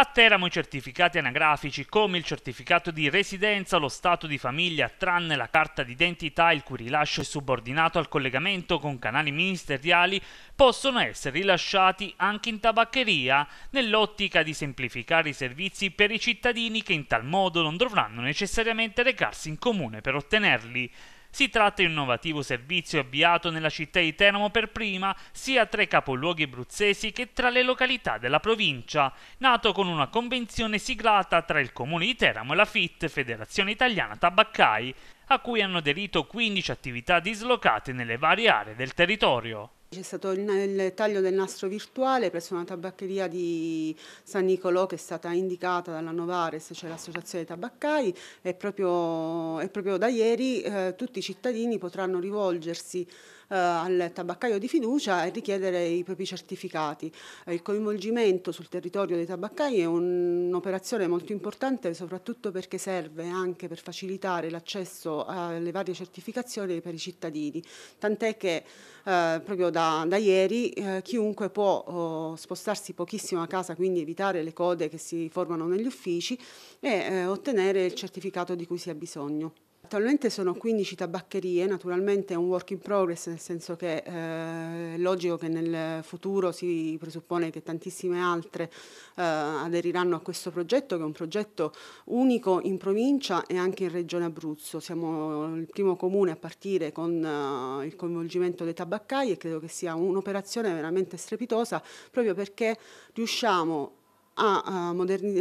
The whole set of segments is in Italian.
A Teramo i certificati anagrafici come il certificato di residenza, lo stato di famiglia, tranne la carta d'identità il cui rilascio è subordinato al collegamento con canali ministeriali, possono essere rilasciati anche in tabaccheria, nell'ottica di semplificare i servizi per i cittadini che in tal modo non dovranno necessariamente recarsi in comune per ottenerli. Si tratta di un innovativo servizio avviato nella città di Teramo per prima, sia tra i capoluoghi abruzzesi che tra le località della provincia, nato con una convenzione siglata tra il comune di Teramo e la FIT, Federazione Italiana Tabaccai, a cui hanno aderito 15 attività dislocate nelle varie aree del territorio. C'è stato il, il, taglio del nastro virtuale presso una tabaccheria di San Nicolò che è stata indicata dalla Novares, cioè l'associazione tabaccai, e proprio, e proprio da ieri eh, tutti i cittadini potranno rivolgersi eh, al tabaccaio di fiducia e richiedere i propri certificati. Eh, il coinvolgimento sul territorio dei tabaccai è un'operazione molto importante soprattutto perché serve anche per facilitare l'accesso alle varie certificazioni per i cittadini, tant'è che eh, proprio da, da ieri eh, chiunque può oh, spostarsi pochissimo a casa, quindi evitare le code che si formano negli uffici e eh, ottenere il certificato di cui si ha bisogno. Attualmente sono 15 tabaccherie, naturalmente è un work in progress, nel senso che eh, è logico che nel futuro si presuppone che tantissime altre eh, aderiranno a questo progetto, che è un progetto unico in provincia e anche in Regione Abruzzo. Siamo il primo comune a partire con uh, il coinvolgimento dei tabaccai e credo che sia un'operazione veramente strepitosa proprio perché riusciamo a,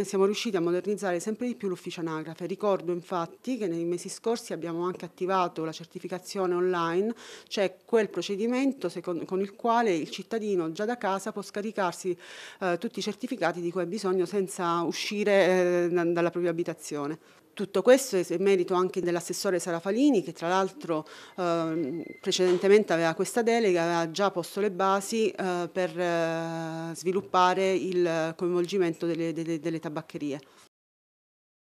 siamo riusciti a modernizzare sempre di più l'ufficio anagrafe. Ricordo infatti che nei mesi scorsi abbiamo anche attivato la certificazione online, cioè quel procedimento con il quale il cittadino già da casa può scaricarsi eh, tutti i certificati di cui ha bisogno senza uscire eh, dalla propria abitazione. Tutto questo è merito anche dell'assessore Sara Falini che tra l'altro eh, precedentemente aveva questa delega, aveva già posto le basi eh, per eh, sviluppare il coinvolgimento delle, delle, delle tabaccherie.